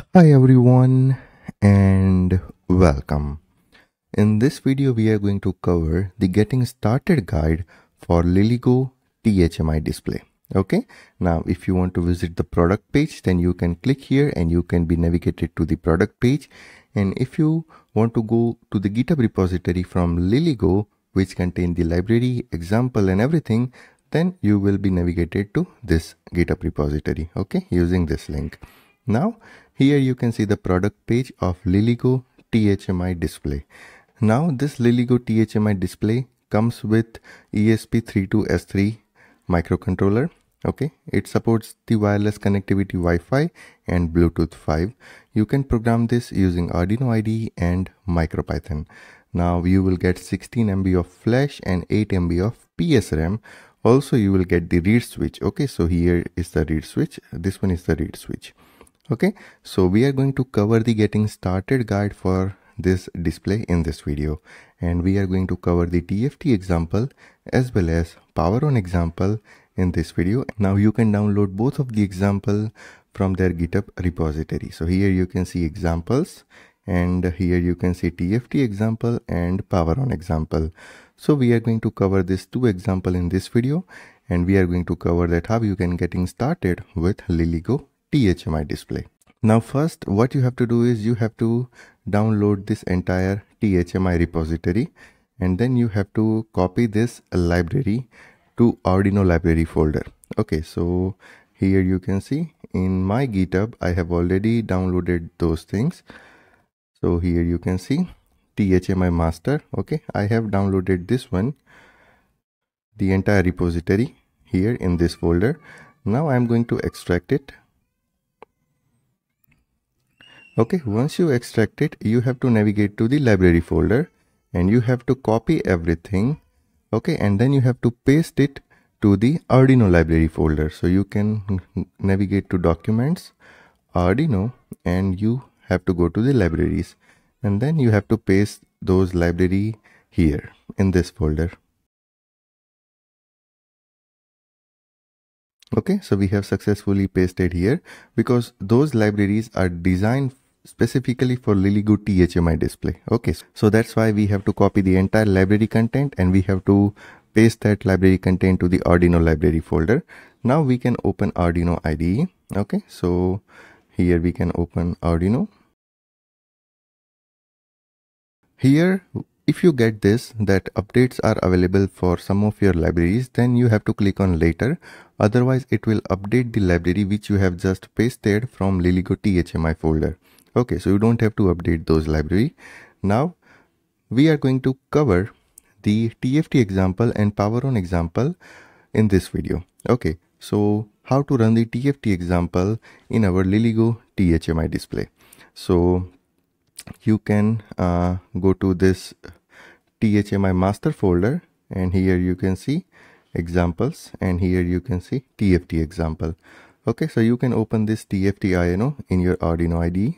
Hi everyone and welcome. In this video we are going to cover the getting started guide for LilyGo THMI display. Okay, now if you want to visit the product page then you can click here and you can be navigated to the product page and if you want to go to the GitHub repository from LilyGo which contain the library, example and everything then you will be navigated to this GitHub repository okay using this link. Now here you can see the product page of LilyGo THMI display. Now this LilyGo THMI display comes with ESP32S3 microcontroller. Okay, it supports the wireless connectivity Wi-Fi and Bluetooth 5. You can program this using Arduino IDE and MicroPython. Now you will get 16 MB of flash and 8 MB of PSRAM. Also you will get the reed switch. Okay, so here is the reed switch. This one is the reed switch okay so we are going to cover the getting started guide for this display in this video. And we are going to cover the TFT example as well as power on example in this video. Now you can download both of the example from their github repository. So here you can see examples and here you can see TFT example and power on example. So we are going to cover this two example in this video. And we are going to cover that how you can getting started with LilyGo THMI display. Now first what you have to do is you have to download this entire THMI repository and then you have to copy this library to Arduino library folder. Okay, so here you can see in my GitHub I have already downloaded those things. So here you can see THMI master. Okay, I have downloaded this one, the entire repository here in this folder. Now I'm going to extract it okay once you extract it you have to navigate to the library folder and you have to copy everything. Okay and then you have to paste it to the arduino library folder. So you can navigate to documents arduino and you have to go to the libraries. And then you have to paste those library here in this folder. Okay so we have successfully pasted here because those libraries are designed specifically for LilyGo THMI display. Okay, so that's why we have to copy the entire library content and we have to paste that library content to the Arduino library folder. Now we can open Arduino IDE. Okay, so here we can open Arduino. Here, if you get this, that updates are available for some of your libraries, then you have to click on later. Otherwise, it will update the library which you have just pasted from LilyGo THMI folder okay so you don't have to update those library. Now we are going to cover the TFT example and power on example in this video. Okay so how to run the TFT example in our LilyGo THMI display. So you can uh, go to this THMI master folder and here you can see examples and here you can see TFT example. Okay so you can open this TFT INO in your Arduino IDE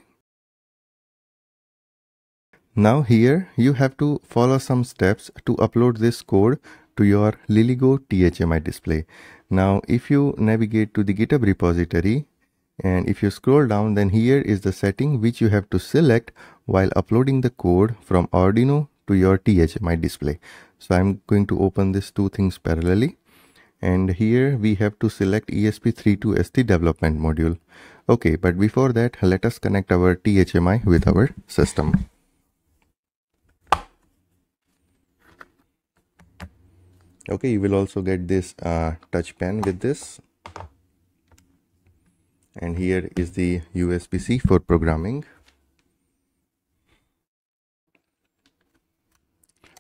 now here you have to follow some steps to upload this code to your LilyGo THMI display. Now if you navigate to the GitHub repository and if you scroll down then here is the setting which you have to select while uploading the code from Arduino to your THMI display. So I'm going to open these two things parallelly and here we have to select ESP32S3 development module. Okay, but before that let us connect our THMI with our system. Okay you will also get this uh, touch pen with this. And here is the USB-C for programming.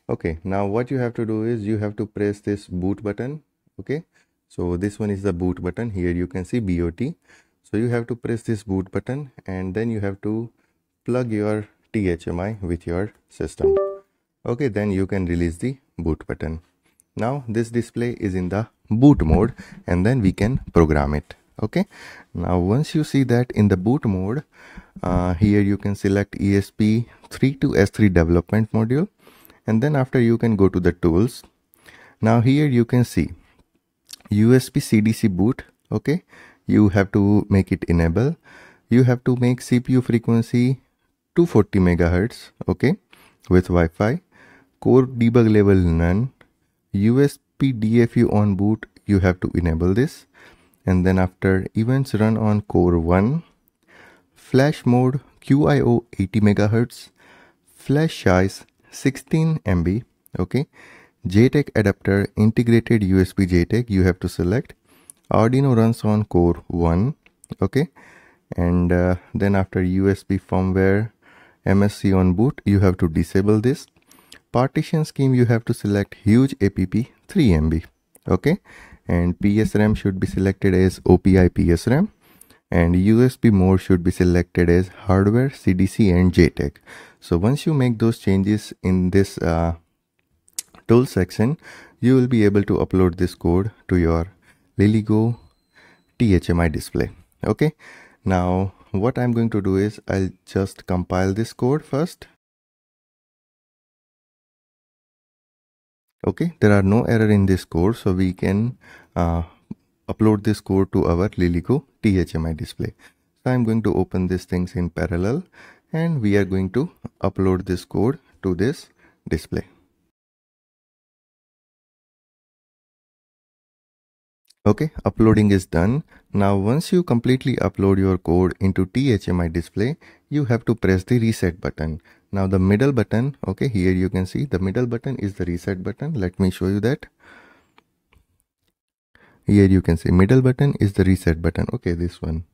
Okay now what you have to do is you have to press this boot button. Okay so this one is the boot button. Here you can see BOT so you have to press this boot button and then you have to plug your THMI with your system. Okay then you can release the boot button now this display is in the boot mode and then we can program it okay? Now once you see that in the boot mode uh, here you can select ESP32S3 development module and then after you can go to the tools. Now here you can see USB CDC boot okay? You have to make it enable. You have to make CPU frequency 240 megahertz okay? With Wi-Fi. Core debug level none USB DFU on boot you have to enable this. And then after events run on core 1 flash mode QIO 80 megahertz flash size 16 MB okay? JTAG adapter integrated USB JTAG you have to select. Arduino runs on core 1 okay? And uh, then after USB firmware MSC on boot you have to disable this partition scheme you have to select huge APP 3 MB okay? And PSRAM should be selected as OPI PSRAM and USB mode should be selected as hardware CDC and JTAG so once you make those changes in this uh, tool section you will be able to upload this code to your LilyGo THMI display okay? Now what I'm going to do is I'll just compile this code first okay there are no error in this code so we can uh, upload this code to our LilyGo THMI display. So I'm going to open these things in parallel and we are going to upload this code to this display. Okay uploading is done. Now once you completely upload your code into THMI display you have to press the reset button now the middle button okay here you can see the middle button is the reset button. Let me show you that. Here you can see middle button is the reset button. Okay this one.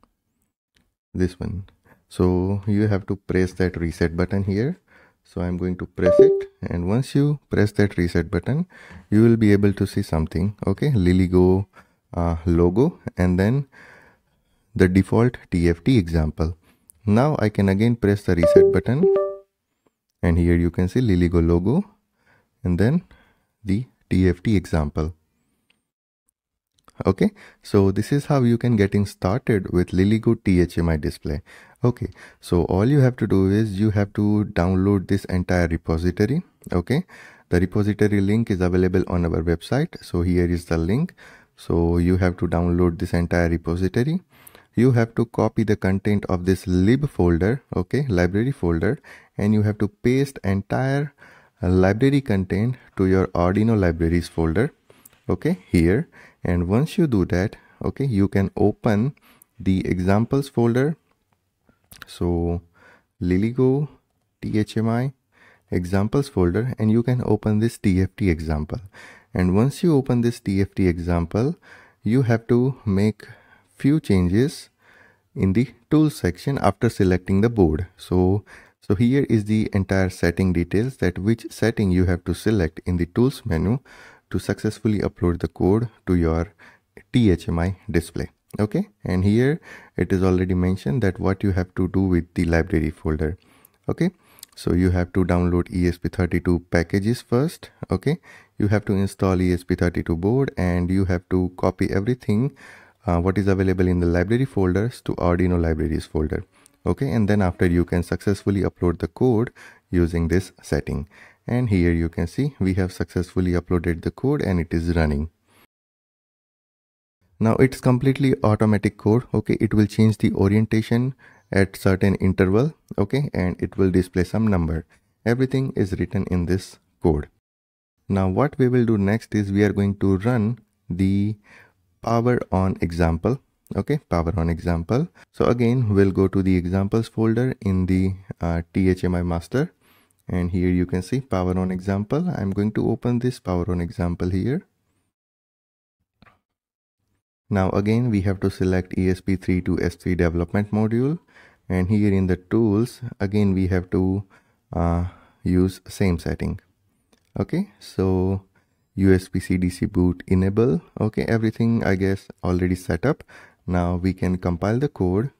This one. So you have to press that reset button here. So i'm going to press it. And once you press that reset button you will be able to see something. Okay lilygo uh, logo. And then the default TFT example. Now I can again press the reset button and here you can see LilyGo logo and then the TFT example. Okay, so this is how you can getting started with LilyGo THMI display. Okay, so all you have to do is you have to download this entire repository. Okay, the repository link is available on our website. So here is the link so you have to download this entire repository you have to copy the content of this lib folder okay library folder and you have to paste entire library content to your arduino libraries folder okay here. And once you do that okay you can open the examples folder. So lilygo thmi examples folder and you can open this tft example. And once you open this TFT example you have to make few changes in the tools section after selecting the board. So so here is the entire setting details that which setting you have to select in the tools menu to successfully upload the code to your THMI display. Okay? And here it is already mentioned that what you have to do with the library folder. Okay? So you have to download esp32 packages first. Okay? You have to install esp32 board and you have to copy everything uh, what is available in the library folders to arduino libraries folder okay and then after you can successfully upload the code using this setting. And here you can see we have successfully uploaded the code and it is running. Now it's completely automatic code. Okay it will change the orientation at certain interval. Okay and it will display some number. Everything is written in this code. Now what we will do next is we are going to run the power on example okay power on example. So again we'll go to the examples folder in the uh, thmi master. And here you can see power on example. I'm going to open this power on example here. Now again we have to select ESP32S3 development module. And here in the tools again we have to uh, use same setting. Okay so USB CDC boot enable. Okay everything I guess already set up now we can compile the code.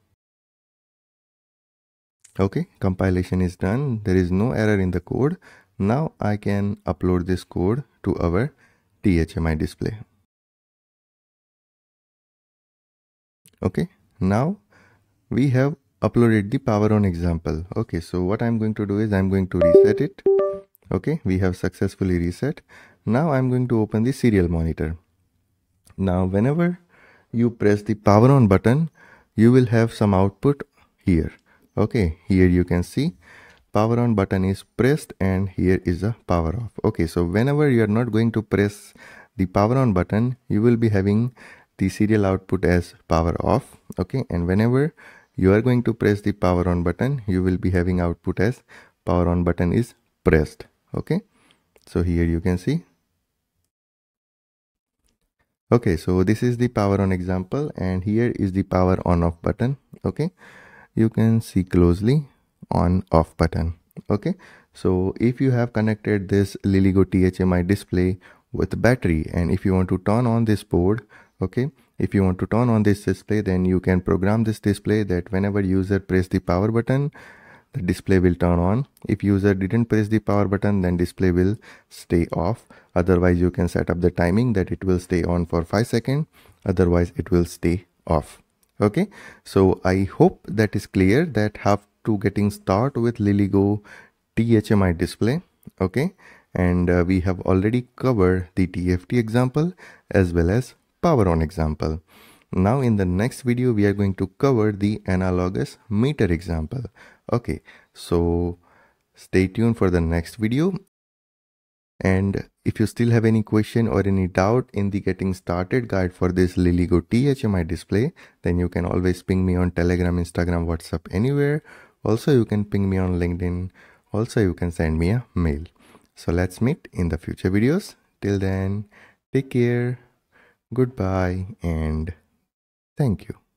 Okay compilation is done. There is no error in the code. Now I can upload this code to our THMI display. Okay now we have uploaded the power on example. Okay so what i'm going to do is i'm going to reset it. Okay we have successfully reset. Now i'm going to open the serial monitor. Now whenever you press the power on button you will have some output here. Okay here you can see power on button is pressed and here is a power off. Okay so whenever you are not going to press the power on button you will be having the serial output as power off. Okay and whenever you are going to press the power on button you will be having output as power on button is pressed. Okay so here you can see okay so this is the power on example and here is the power on off button. Okay you can see closely on off button. Okay so if you have connected this LilyGo thmi display with battery and if you want to turn on this board okay if you want to turn on this display then you can program this display that whenever user press the power button the display will turn on. If user didn't press the power button then display will stay off. Otherwise you can set up the timing that it will stay on for 5 seconds. Otherwise it will stay off. Okay? So i hope that is clear that how to getting start with LilyGo thmi display. Okay? And uh, we have already covered the tft example as well as power on example. Now in the next video we are going to cover the analogous meter example okay so stay tuned for the next video and if you still have any question or any doubt in the getting started guide for this LilyGo THMI display, then you can always ping me on Telegram, Instagram, WhatsApp, anywhere. Also, you can ping me on LinkedIn. Also, you can send me a mail. So let's meet in the future videos. Till then, take care, goodbye, and thank you.